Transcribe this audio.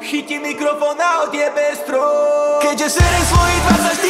Chytím mikrofón a odjebe strom Keďže serem svojich 24